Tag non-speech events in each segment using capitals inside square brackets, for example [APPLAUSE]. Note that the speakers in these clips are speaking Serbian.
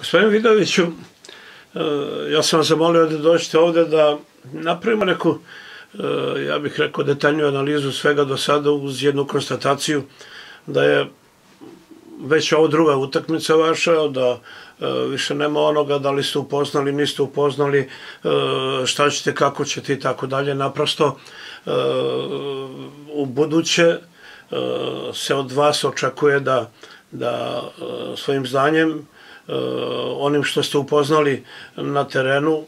Gospodin Vidoviću, e, ja sam vas zamolio da dođete ovde da napravimo neku, e, ja bih rekao, detaljniju analizu svega do sada uz jednu konstataciju da je već ovo druga utakmica vaša, da e, više nema onoga da li ste upoznali, niste upoznali, šta ćete, kako ćete i tako dalje. Naprosto, u buduće se od vas očekuje da, da svojim znanjem onim što ste upoznali na terenu,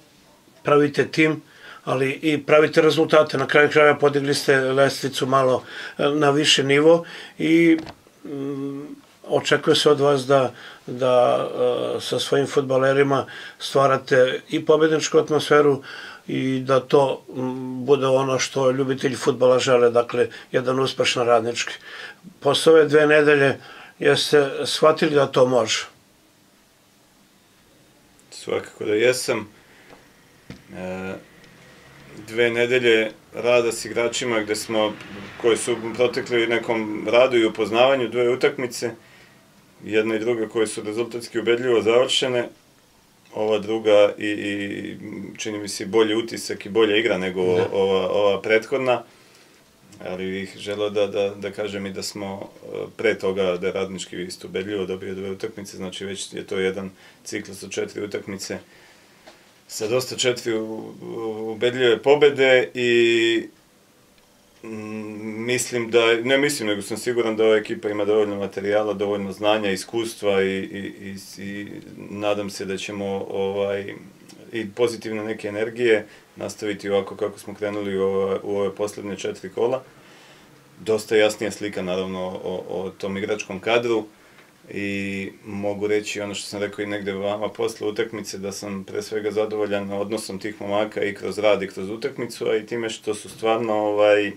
pravite tim, ali i pravite rezultate. Na kraju kraja podigli ste lestvicu malo eh, na više nivo i mm, očekuje se od vas da, da eh, sa svojim futbalerima stvarate i pobedničku atmosferu i da to mm, bude ono što ljubitelji futbala žele, dakle, jedan uspešan radnički. Posle ove dve nedelje jeste shvatili da to može. Svakako da jesam. E, dve nedelje rada s igračima gde smo, koji su protekli nekom radu i upoznavanju, dve utakmice, jedna i druga koje su rezultatski ubedljivo završene, ova druga i, i čini mi se bolji utisak i bolja igra nego da. ova, ova prethodna ali bih želeo da, da, da kažem i da smo e, pre toga da je radnički isto ubedljivo dobio dve utakmice, znači već je to jedan ciklus od četiri utakmice. Sa dosta četiri ubedljive pobede i mislim da, ne mislim, nego sam siguran da ova ekipa ima dovoljno materijala, dovoljno znanja, iskustva i, i, i, i nadam se da ćemo ovaj, i pozitivne neke energije nastaviti ovako kako smo krenuli u ove, u ove poslednje četiri kola. Dosta jasnija slika naravno o, o tom igračkom kadru i mogu reći ono što sam rekao i negde vama posle utakmice da sam pre svega zadovoljan odnosom tih momaka i kroz rad i kroz utakmicu, a i time što su stvarno ovaj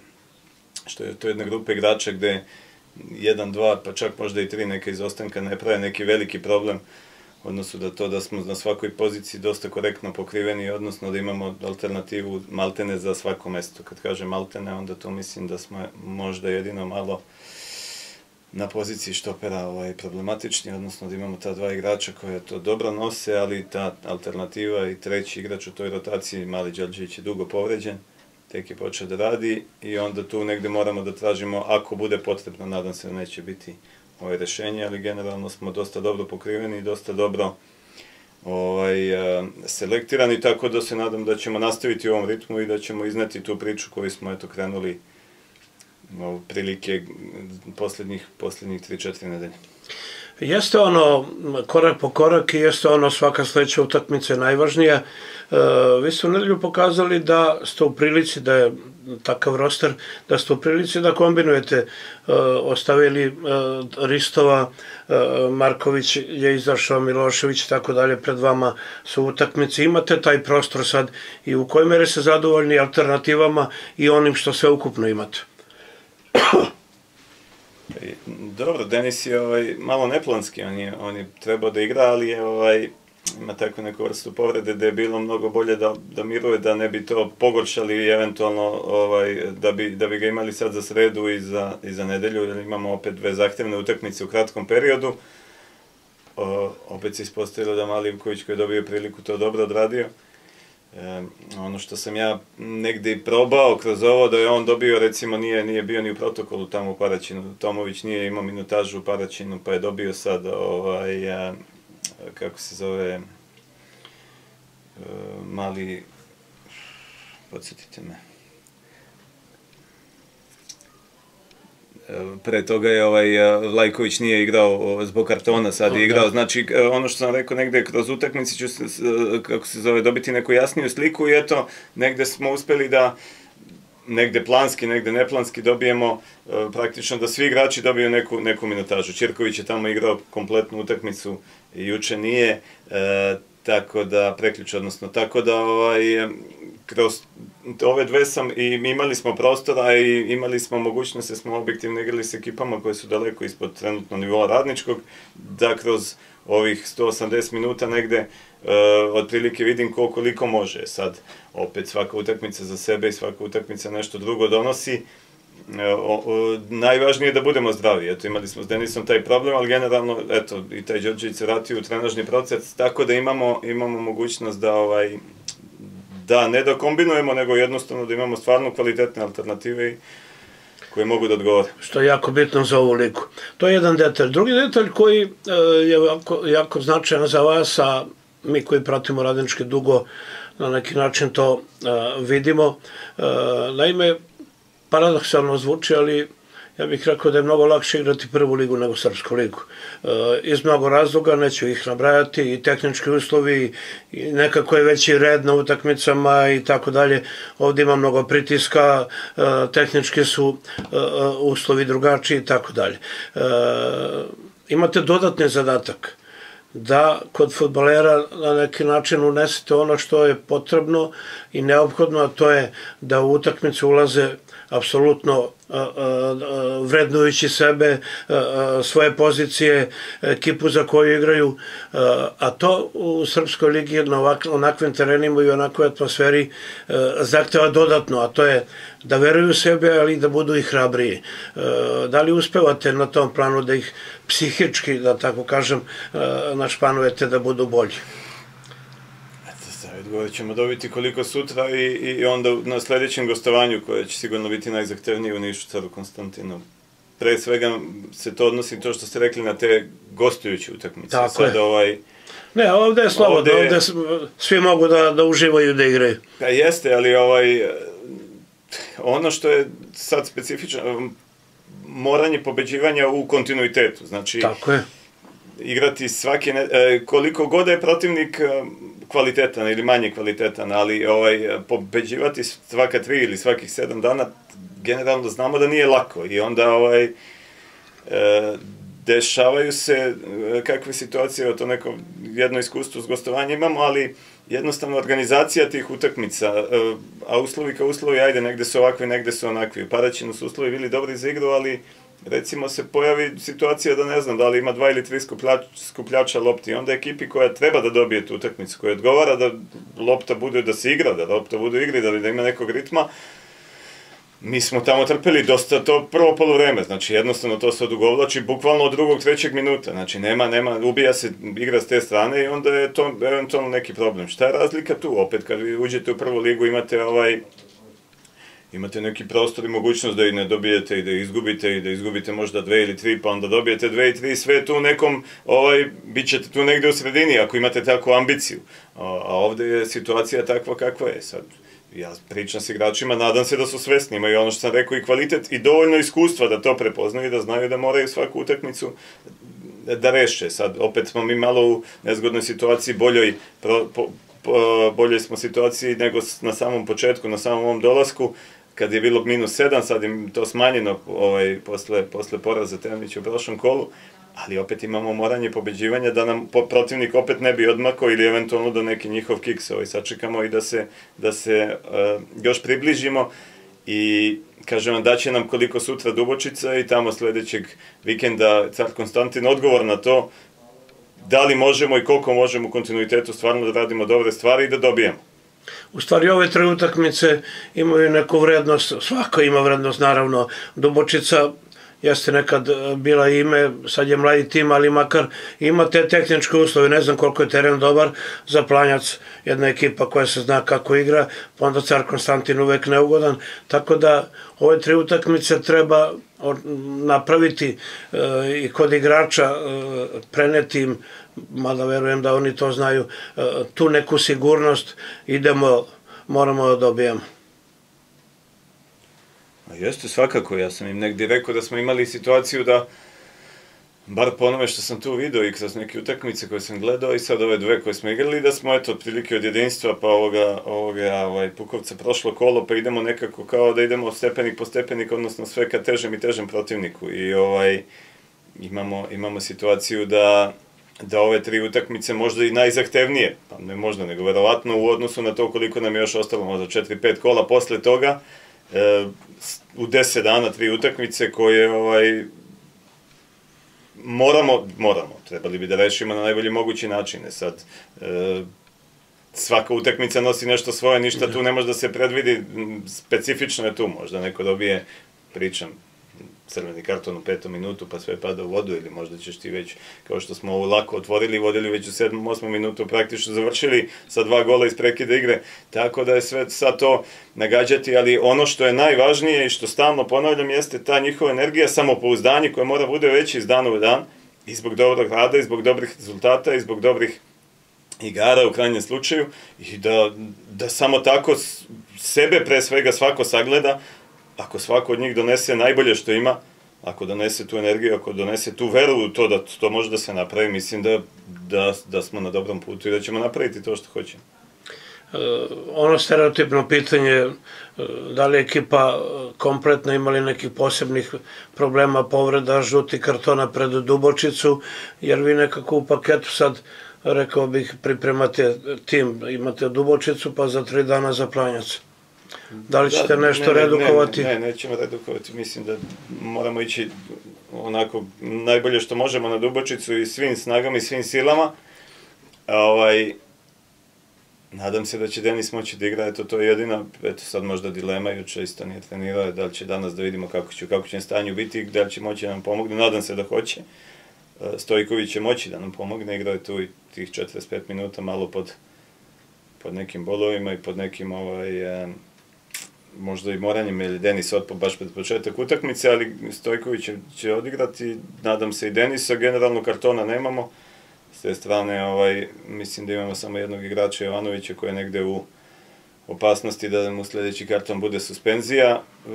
što je to jedna grupa igrača gde jedan, dva, pa čak možda i tri neka izostanka ne prave neki veliki problem odnosu da to da smo na svakoj poziciji dosta korektno pokriveni, odnosno da imamo alternativu maltene za svako mesto. Kad kažem maltene, onda to mislim da smo možda jedino malo na poziciji štopera ovaj, problematični, odnosno da imamo ta dva igrača koja to dobro nose, ali ta alternativa i treći igrač u toj rotaciji, Mali Đorđević je dugo povređen, tek je počeo da radi i onda tu negde moramo da tražimo, ako bude potrebno, nadam se da neće biti ovaj, rešenje, ali generalno smo dosta dobro pokriveni i dosta dobro ovaj, selektirani, tako da se nadam da ćemo nastaviti u ovom ritmu i da ćemo izneti tu priču koju smo eto krenuli u prilike poslednjih, poslednjih 3-4 nedelje. Jeste ono korak po korak i jeste ono svaka sledeća utakmica je najvažnija. E, vi ste u nedelju pokazali da ste u prilici da je takav roster, da ste u prilici da kombinujete. E, ostavili e, Ristova, e, Marković je izašao, Milošević i tako dalje, pred vama su utakmice. Imate taj prostor sad i u kojoj mere se zadovoljni alternativama i onim što sve ukupno imate? [COUGHS] Dobro, Denis je ovaj, malo neplanski, on je, on je trebao da igra, ali je ovaj, ima takvu neku vrstu povrede da je bilo mnogo bolje da, da miruje, da ne bi to pogoršali eventualno ovaj, da, bi, da bi ga imali sad za sredu i za, i za nedelju, jer imamo opet dve zahtevne utakmice u kratkom periodu. O, opet se ispostavilo da Mali Ivković koji je dobio priliku to dobro odradio. E, ono što sam ja negde i probao kroz ovo, da je on dobio, recimo, nije, nije bio ni u protokolu tamo u Paraćinu, Tomović nije imao minutažu u Paraćinu, pa je dobio sad, ovaj, a, kako se zove, mali, podsjetite me, pre toga je ovaj Lajković nije igrao zbog kartona, sad je igrao. Da. Znači ono što sam rekao negde kroz utakmice ću se, kako se zove dobiti neku jasniju sliku i eto negde smo uspeli da negde planski, negde neplanski dobijemo praktično da svi igrači dobiju neku, neku minutažu. Čirković je tamo igrao kompletnu utakmicu juče nije. E, tako da preključ, odnosno tako da ovaj, kroz ove dve sam i imali smo prostora i imali smo mogućnost da smo objektivno igrali s ekipama koje su daleko ispod trenutno nivoa radničkog, da kroz ovih 180 minuta negde uh, otprilike vidim ko koliko može. Sad, opet svaka utakmica za sebe i svaka utakmica nešto drugo donosi, o, o, najvažnije je da budemo zdravi. Eto, imali smo s Denisom taj problem, ali generalno, eto, i taj Đorđević se vratio u trenažni proces, tako da imamo, imamo mogućnost da, ovaj, da ne da kombinujemo, nego jednostavno da imamo stvarno kvalitetne alternative i koje mogu da odgovore. Što je jako bitno za ovu liku. To je jedan detalj. Drugi detalj koji e, je jako, jako značajan za vas, a mi koji pratimo radničke dugo na neki način to e, vidimo. E, naime, paradoksalno zvuči, ali ja bih rekao da je mnogo lakše igrati prvu ligu nego srpsku ligu. E, iz mnogo razloga, neću ih nabrajati, i tehnički uslovi, i nekako je veći red na utakmicama i tako dalje. Ovde ima mnogo pritiska, e, tehnički su e, uslovi drugačiji i tako dalje. Imate dodatni zadatak da kod futbolera na neki način unesete ono što je potrebno i neophodno, a to je da u utakmicu ulaze apsolutno vrednujući sebe, svoje pozicije, ekipu za koju igraju, a to u Srpskoj ligi na onakvim terenima i onakvoj atmosferi zahteva dodatno, a to je da veruju u sebe, ali da budu i hrabriji. Da li uspevate na tom planu da ih psihički, da tako kažem, našpanujete da budu bolji? Odgovor ćemo dobiti koliko sutra i, i onda na sledećem gostovanju koje će sigurno biti najzahtevnije u Nišu caru Konstantinu. Pre svega se to odnosi to što ste rekli na te gostujuće utakmice. Tako Sad, je. ovaj, Ne, ovde je slobodno, ovde, ovde svi mogu da, da uživaju da igraju. Pa jeste, ali ovaj, ono što je sad specifično, moranje pobeđivanja u kontinuitetu. Znači, Tako je. Igrati svake, ne, e, koliko god je protivnik kvalitetan ili manje kvalitetan, ali ovaj, pobeđivati svaka tri ili svakih sedam dana, generalno znamo da nije lako i onda ovaj, e, dešavaju se e, kakve situacije, to neko jedno iskustvo s gostovanjem imamo, ali jednostavno organizacija tih utakmica, e, a uslovi kao uslovi, ajde, negde su ovakvi, negde su onakvi. Paraćinu su uslovi bili dobri za igru, ali recimo se pojavi situacija da ne znam da li ima dva ili tri skupljač, skupljača lopti onda ekipi koja treba da dobije tu utakmicu, koja odgovara da lopta bude da se igra, da lopta bude u igri, da, da ima nekog ritma, mi smo tamo trpeli dosta to prvo polovreme, znači jednostavno to se odugovlači bukvalno od drugog, trećeg minuta, znači nema, nema, ubija se igra s te strane i onda je to eventualno neki problem. Šta je razlika tu? Opet kad vi uđete u prvu ligu imate ovaj imate neki prostor i mogućnost da i ne dobijete i da izgubite i da izgubite možda dve ili tri, pa onda dobijete dve i tri, sve tu nekom, ovaj, bit ćete tu negde u sredini ako imate takvu ambiciju. A, a ovde je situacija takva kakva je sad. Ja pričam s igračima, nadam se da su svesni, imaju ono što sam rekao i kvalitet i dovoljno iskustva da to prepoznaju i da znaju da moraju svaku utakmicu da reše. Sad, opet smo mi malo u nezgodnoj situaciji, boljoj, pro, po, po, boljoj smo situaciji nego na samom početku, na samom ovom dolasku, kad je bilo minus 7, sad je to smanjeno ovaj, posle, posle poraza Temnića u prošlom kolu, ali opet imamo moranje pobeđivanja da nam protivnik opet ne bi odmako ili eventualno da neki njihov kiks ovaj, sačekamo i da se, da se uh, još približimo i kažem vam daće nam koliko sutra Dubočica i tamo sledećeg vikenda Car Konstantin odgovor na to da li možemo i koliko možemo u kontinuitetu stvarno da radimo dobre stvari i da dobijemo. U stvari ove tri utakmice imaju neku vrednost, svaka ima vrednost naravno. Dubočica jeste nekad e, bila ime, sad je mladi tim, ali makar ima te tehničke uslove, ne znam koliko je teren dobar za planjac, jedna ekipa koja se zna kako igra, pa onda car Konstantin uvek neugodan, tako da ove tri utakmice treba napraviti e, i kod igrača e, preneti im mada verujem da oni to znaju, e, tu neku sigurnost. Idemo, moramo da dobijemo. A jeste svakako, ja sam im negdje rekao da smo imali situaciju da bar po onome što sam tu video i kroz neke utakmice koje sam gledao i sad ove dve koje smo igrali, da smo eto otprilike od jedinstva pa ovoga, ovoga ovaj, Pukovca prošlo kolo pa idemo nekako kao da idemo stepenik po stepenik, odnosno sve ka težem i težem protivniku. I ovaj imamo, imamo situaciju da da ove tri utakmice možda i najzahtevnije, pa ne možda, nego verovatno u odnosu na to koliko nam je još ostalo, možda 4-5 kola posle toga, e, u 10 dana tri utakmice koje ovaj, moramo, moramo, trebali bi da rešimo na najbolji mogući način. E sad, e, svaka utakmica nosi nešto svoje, ništa tu ne može da se predvidi, specifično je tu, možda neko dobije pričam, crveni karton u petom minutu, pa sve pada u vodu, ili možda ćeš ti već, kao što smo ovo lako otvorili, vodili već u sedmom, osmom minutu, praktično završili sa dva gola iz prekida igre, tako da je sve sad to nagađati, ali ono što je najvažnije i što stalno ponavljam jeste ta njihova energija, samopouzdanje koje mora bude veći iz dana u dan, i zbog dobrog rada, i zbog dobrih rezultata, i zbog dobrih igara u krajnjem slučaju, i da, da samo tako sebe pre svega svako sagleda, ako svako od njih donese najbolje što ima, ako donese tu energiju, ako donese tu veru u to da to može da se napravi, mislim da, da, da smo na dobrom putu i da ćemo napraviti to što hoćemo. E, ono stereotipno pitanje, e, da li ekipa kompletno imali nekih posebnih problema, povreda, žuti kartona pred Dubočicu, jer vi nekako u paketu sad, rekao bih, pripremate tim, imate Dubočicu, pa za tri dana za Planjac. Da li ćete da, nešto ne, redukovati? Ne, ne, nećemo redukovati. Mislim da moramo ići onako najbolje što možemo na Dubočicu i svim snagama i svim silama. A, ovaj, nadam se da će Denis moći da igra, eto to je jedina, eto sad možda dilema, juče isto nije trenirao, da li će danas da vidimo kako će, kako će stanju biti, da li će moći da nam pomogne, nadam se da hoće. E, Stojković će moći da nam pomogne, igrao je tu i tih 45 minuta malo pod, pod nekim bolovima i pod nekim ovaj, eh, možda i Moranjem ili Denis otpo baš pred početak utakmice, ali Stojković će, odigrati, nadam se i Denisa, generalno kartona nemamo, s te strane ovaj, mislim da imamo samo jednog igrača Jovanovića koji je negde u opasnosti da mu sledeći karton bude suspenzija. E,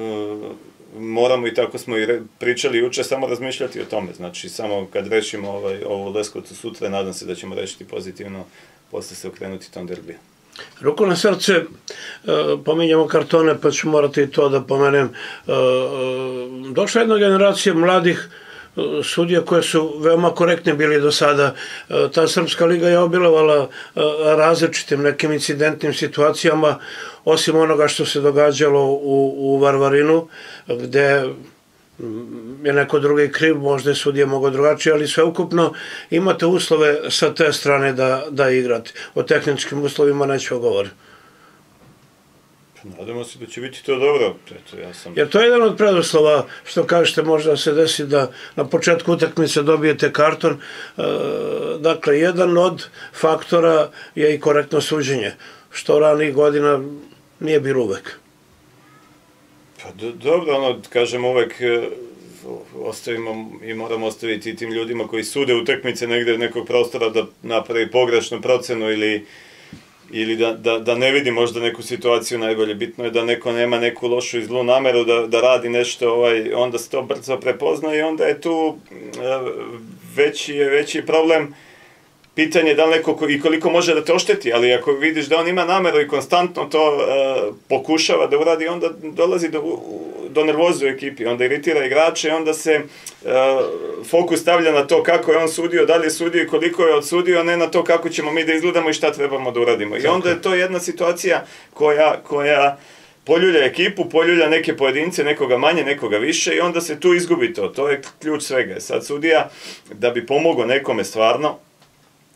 moramo i tako smo i pričali juče, samo razmišljati o tome. Znači, samo kad rešimo ovaj, ovo Leskotu sutra, nadam se da ćemo rešiti pozitivno, posle se okrenuti tom derbiju. Ruku na srce, e, pominjamo kartone, pa ću morati i to da pomenem. E, e, došla jedna generacija mladih sudija koje su veoma korektne bili do sada. Ta Srpska liga je obilovala različitim nekim incidentnim situacijama, osim onoga što se događalo u, u Varvarinu, gde je neko drugi kriv, možda je sudija mogo drugačije, ali sve ukupno imate uslove sa te strane da, da igrate. O tehničkim uslovima neću govoriti. Pa nadamo se da će biti to dobro. Eto, ja sam... Jer to je jedan od preduslova, što kažete, možda se desi da na početku utakmice dobijete karton. E, dakle, jedan od faktora je i korektno suđenje, što ranih godina nije bilo uvek. Pa do, dobro, ono, kažem uvek, e, ostavimo i moramo ostaviti tim ljudima koji sude utakmice negde nekog prostora da napravi pogrešnu procenu ili ili da, da, da ne vidi možda neku situaciju najbolje. Bitno je da neko nema neku lošu i zlu nameru da, da radi nešto, ovaj, onda se to brzo prepozna i onda je tu e, veći, veći problem uh, pitanje da li neko i koliko može da te ošteti, ali ako vidiš da on ima nameru i konstantno to uh, pokušava da uradi, onda dolazi do, do nervoze u ekipi, onda iritira igrače, onda se uh, fokus stavlja na to kako je on sudio, da li je sudio i koliko je odsudio, a ne na to kako ćemo mi da izgledamo i šta trebamo da uradimo. I onda je to jedna situacija koja, koja poljulja ekipu, poljulja neke pojedince, nekoga manje, nekoga više i onda se tu izgubi to. To je ključ svega. Sad sudija, da bi pomogao nekome stvarno,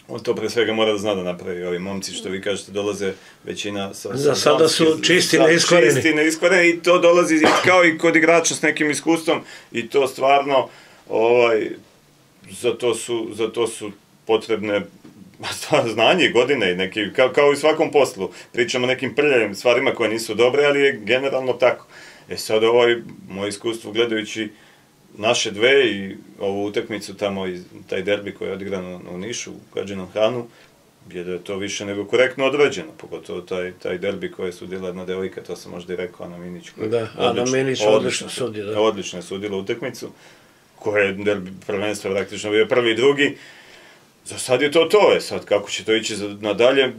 On to pre svega mora da zna da napravi. Ovi momci što vi kažete dolaze većina sa... Za sada su čisti neiskoreni. Čisti neiskoreni i to dolazi kao i kod igrača s nekim iskustvom i to stvarno ovaj, za to su, za to su potrebne [LAUGHS] znanje, godine i neki, kao, kao i svakom poslu. Pričamo o nekim prljavim stvarima koje nisu dobre, ali je generalno tako. E sad ovaj, moj iskustvo gledajući naše dve i ovu utakmicu tamo, i taj derbi koji je odigran u Nišu, u Kađenom Hanu, je da je to više nego korektno odrađeno, pogotovo taj, taj derbi koje je sudila jedna devojka, to sam možda i rekao, Ana Minić. Koja da, Ana Minić odlično sudi, da. Odlično je sudila utakmicu, koja je derbi prvenstva praktično bio prvi i drugi. Za sad je to to, je sad kako će to ići nadalje.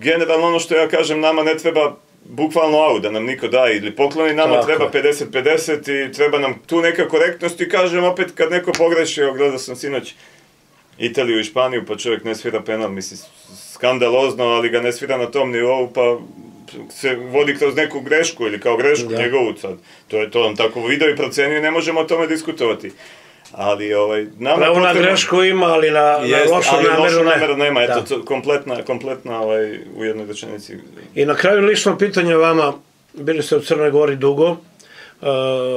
Generalno ono što ja kažem, nama ne treba bukvalno au, da nam niko da ili pokloni, nama Tako. treba 50-50 i treba nam tu neka korektnost i kažem opet kad neko pogreši, evo gledao sam sinoć Italiju i Španiju, pa čovjek ne svira penal, misli, skandalozno, ali ga ne svira na tom nivou, pa se vodi kroz neku grešku ili kao grešku da. njegovu sad. To je to on tako video i procenio ne možemo o tome diskutovati. Ali ovaj nama Pravo na grešku ima, ali na, jest, na lošu ali nameru, ne. nameru nema. Eto, da. to, kompletna, kompletna ovaj, u jednoj rečenici. I na kraju lično pitanje vama, bili ste u Crnoj Gori dugo,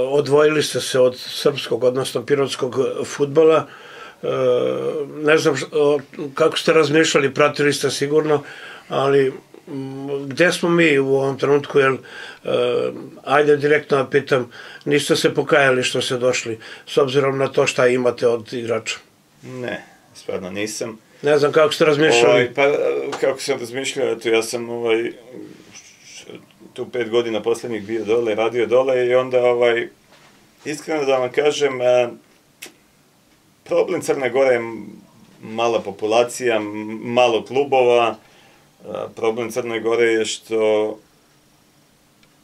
odvojili ste se od srpskog, odnosno pirotskog futbala. Ne znam kako ste razmišljali, pratili ste sigurno, ali gde smo mi u ovom trenutku, jer, ajde direktno da pitam, niste se pokajali što ste došli, s obzirom na to šta imate od igrača? Ne, stvarno nisam. Ne znam kako ste razmišljali. Ovaj, pa, kako sam razmišljao, eto, ja sam ovaj, tu pet godina poslednjih bio dole, radio dole i onda, ovaj, iskreno da vam kažem, a, problem Crne Gore je mala populacija, malo klubova, problem Crne Gore je što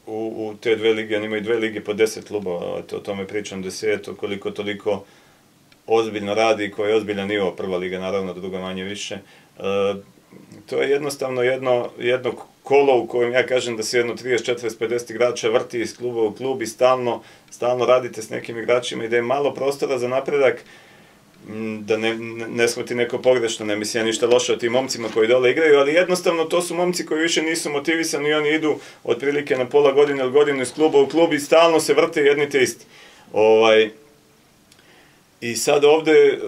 u, u te dve lige, oni imaju dve lige po deset klubova, o tome pričam deseto, koliko toliko ozbiljno radi, koji je ozbiljan nivo, prva liga naravno, druga manje više. E, to je jednostavno jedno, jedno kolo u kojem ja kažem da se jedno 30, 40, 50 igrača vrti iz kluba u klub i stalno, stalno radite s nekim igračima i da je malo prostora za napredak, da ne, ne shvati neko pogrešno, ne mislim ja ništa loše o tim momcima koji dole igraju, ali jednostavno to su momci koji više nisu motivisani i oni idu otprilike na pola godine ili godinu iz kluba u klub i stalno se vrte jedni te isti. Ovaj, I sad ovde, e,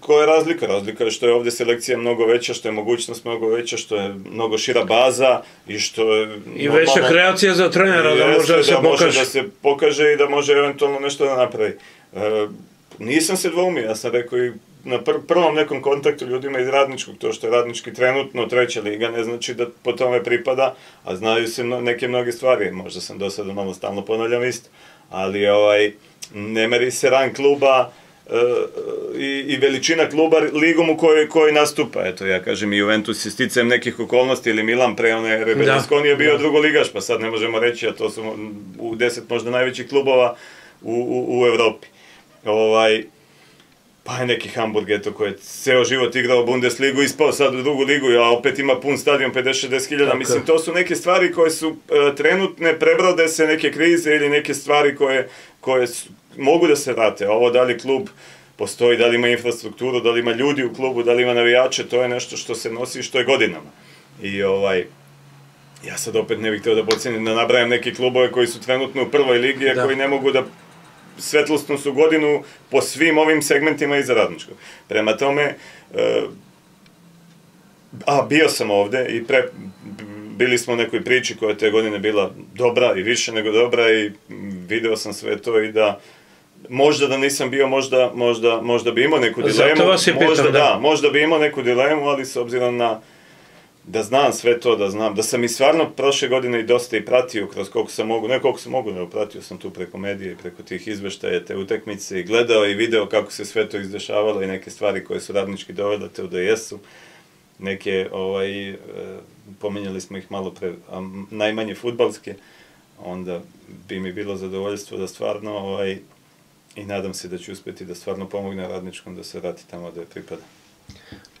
koja je razlika? Razlika je što je ovde selekcija mnogo veća, što je mogućnost mnogo veća, što je mnogo šira baza i što je... I veća kreacija za trenera, da može da se da pokaže. Može da se pokaže i da može eventualno nešto da napravi. E, nisam se dvoumio, ja sam rekao i na pr prvom nekom kontaktu ljudima iz radničkog, to što je radnički trenutno treća liga, ne znači da po tome pripada, a znaju se neke mnoge stvari, možda sam do sada malo stalno ponavljam isto, ali ovaj, ne meri se rang kluba e, i, i veličina kluba ligom u kojoj, kojoj nastupa. Eto, ja kažem, i Juventus je sticajem nekih okolnosti ili Milan pre one Rebelliskoni je bio da. drugoligaš, pa sad ne možemo reći, a to su u deset možda najvećih klubova u, u, u Evropi. Ovaj, pa je neki Hamburg, eto, koji je ceo život igrao Bundesligu, ispao sad u drugu ligu, a opet ima pun stadion, 50-60 hiljada. Mislim, to su neke stvari koje su uh, trenutne, prebrode se neke krize ili neke stvari koje, koje su, mogu da se vrate. Ovo da li klub postoji, da li ima infrastrukturu, da li ima ljudi u klubu, da li ima navijače, to je nešto što se nosi što je godinama. I ovaj, ja sad opet ne bih hteo da pocenim da nabrajam neke klubove koji su trenutno u prvoj ligi, a da. koji ne mogu da svetlosnu su godinu po svim ovim segmentima iza radničkog. Prema tome, e, a bio sam ovde i pre, bili smo u nekoj priči koja te godine bila dobra i više nego dobra i video sam sve to i da možda da nisam bio, možda, možda, možda bi imao neku dilemu. Zato vas je možda, pitam, da. da. Možda bi imao neku dilemu, ali s obzirom na da znam sve to, da znam, da sam i stvarno prošle godine i dosta i pratio kroz koliko sam mogu, ne koliko sam mogu, nego pratio sam tu preko medije preko tih izveštaja, te utekmice i gledao i video kako se sve to izdešavalo i neke stvari koje su radnički dovele te da jesu, neke, ovaj, e, pominjali smo ih malo pre, a najmanje futbalske, onda bi mi bilo zadovoljstvo da stvarno, ovaj, i nadam se da ću uspeti da stvarno pomogne radničkom da se vrati tamo da je pripada.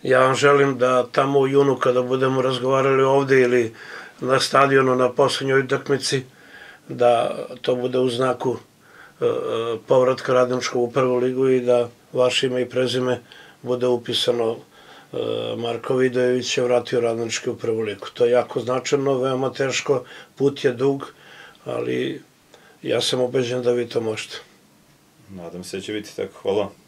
Ja vam želim da tamo u junu kada budemo razgovarali ovde ili na stadionu na poslednjoj utakmici da to bude u znaku e, e, povratka Radničkog u prvu ligu i da vaše ime i prezime bude upisano e, Marko Vidojević je vratio Radnički u prvu ligu. To je jako značajno, veoma teško, put je dug, ali ja sam ubeđen da vi to možete. Nadam se da će biti tako. Hvala.